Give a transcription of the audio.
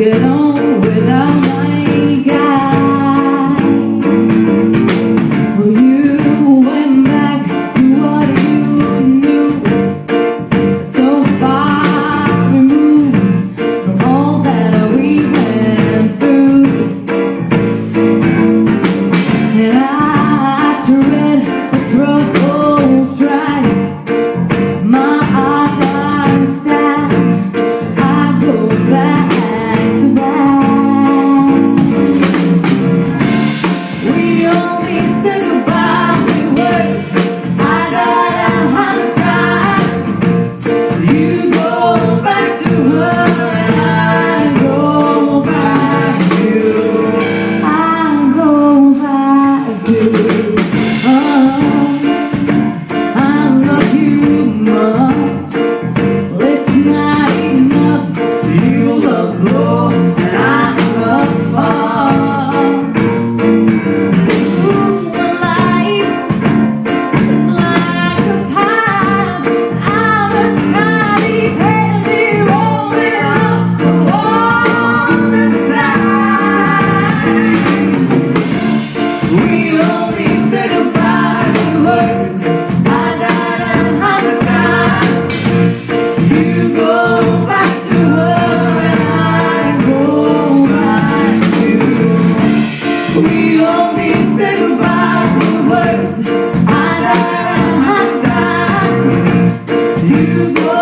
Get on. You. go